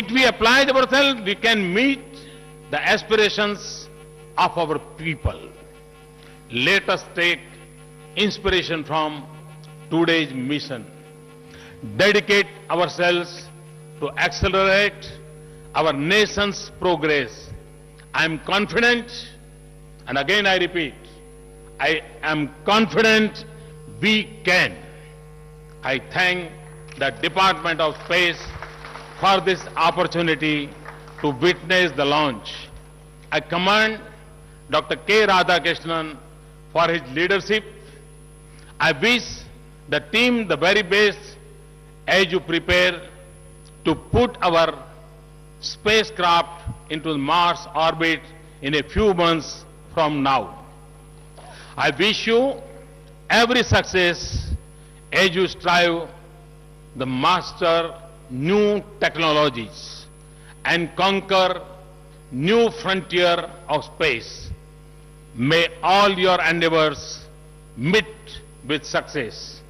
If we apply ourselves, we can meet the aspirations of our people. Let us take inspiration from today's mission. Dedicate ourselves to accelerate our nation's progress. I am confident, and again I repeat, I am confident we can. I thank the Department of Space for this opportunity to witness the launch. I commend Dr. K. Radhakrishnan for his leadership. I wish the team the very best as you prepare to put our spacecraft into Mars orbit in a few months from now. I wish you every success as you strive the master new technologies and conquer new frontier of space. May all your endeavors meet with success.